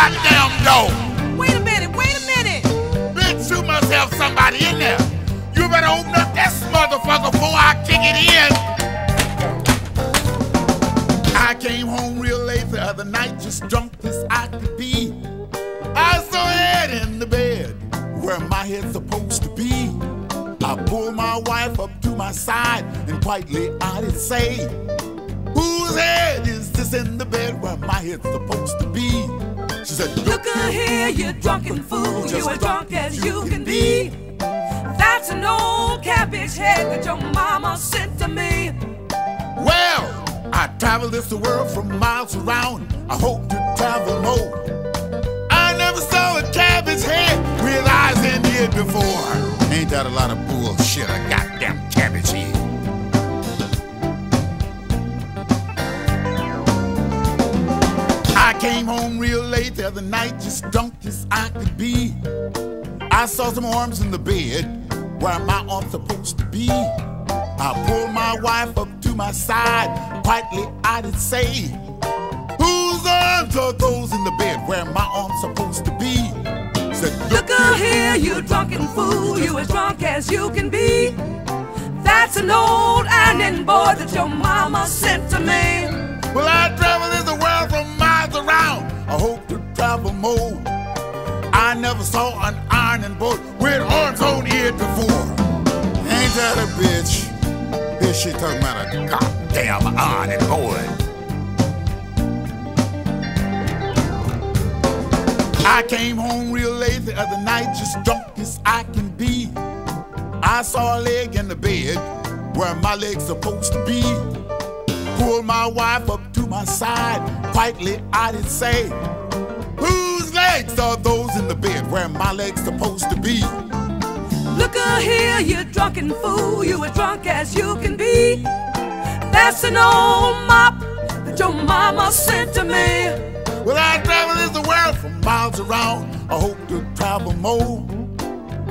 goddamn door. Wait a minute, wait a minute. Bitch, you must have somebody in there. You better open up this motherfucker before I kick it in. I came home real late the other night, just drunk as I could be. I saw head in the bed where my head's supposed to be. I pulled my wife up to my side and quietly I did say, Whose head is this in the bed where my head's supposed to be? She said, Look here, you drunken fool. You as drunk as you can be. That's an old cabbage head that your mama sent to me. Well, I traveled this world from miles around. I hope to travel more. I never saw a cabbage head with eyes in it before. Ain't that a lot of bullshit? I goddamn came home real late the other night, just drunk as I could be. I saw some arms in the bed where my arm's supposed to be. I pulled my wife up to my side, quietly I did say, Whose arms are those in the bed where my arm's supposed to be? Said, Look at here, you drunken fool. You as drunk as you can be. That's an old ironing board that your mama sent to me. Well, I travel never saw an ironing board with arms on it before. Ain't that a bitch? Here she talking about a goddamn ironing board. I came home real late the other night, just drunk as I can be. I saw a leg in the bed where my leg's supposed to be. Pulled my wife up to my side, quietly I did say, Are those in the bed where my leg's supposed to be? Look here, you drunken fool. You as drunk as you can be. That's an old mop that your mama sent to me. Well, I travel this world from miles around. I hope to travel more.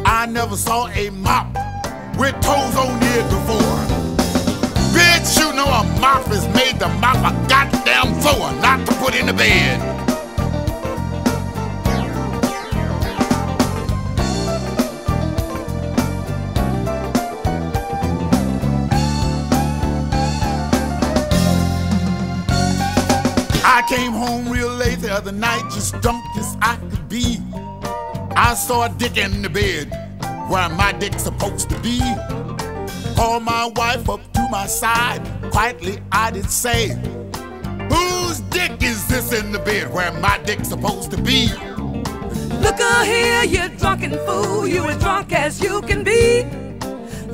I never saw a mop with toes on it before. Bitch, you know a mop is made to mop a goddamn floor, not to put in the bed. I came home real late the other night, just drunk as I could be. I saw a dick in the bed where my dick's supposed to be. Called my wife up to my side, quietly I did say, Whose dick is this in the bed where my dick's supposed to be? Look here, you drunken fool. You as drunk as you can be.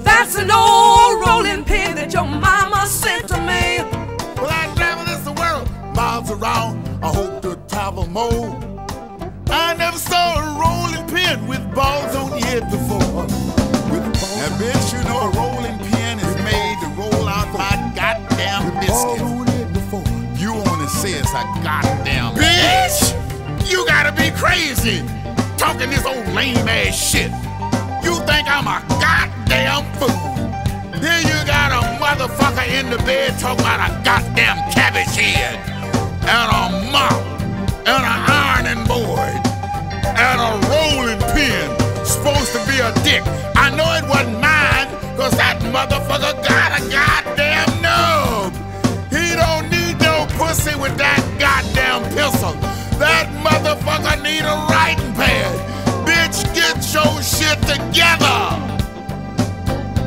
That's an old rolling pin that your mama around. I hope to travel more. I never saw a rolling pin with balls on it before. Now, bitch, you know a rolling pin is made to roll out my goddamn biscuit. You only say it's a goddamn bitch. You gotta be crazy talking this old lame ass shit. You think I'm a goddamn fool? Here you got a motherfucker in the bed talking about a goddamn cabbage head and a mop and an ironing board and a rolling pin supposed to be a dick. I know it wasn't mine because that motherfucker got a goddamn nub. He don't need no pussy with that goddamn pistol. That motherfucker need a writing pad. Bitch, get your shit together.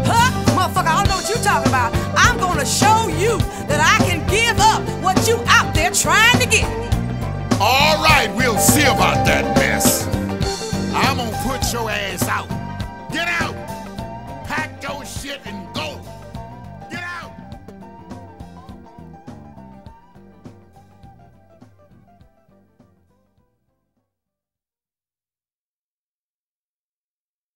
Huh? Motherfucker, I don't know what you're talking about. I'm gonna show you that I can trying to get. All right, we'll see about that mess. I'm gonna put your ass out.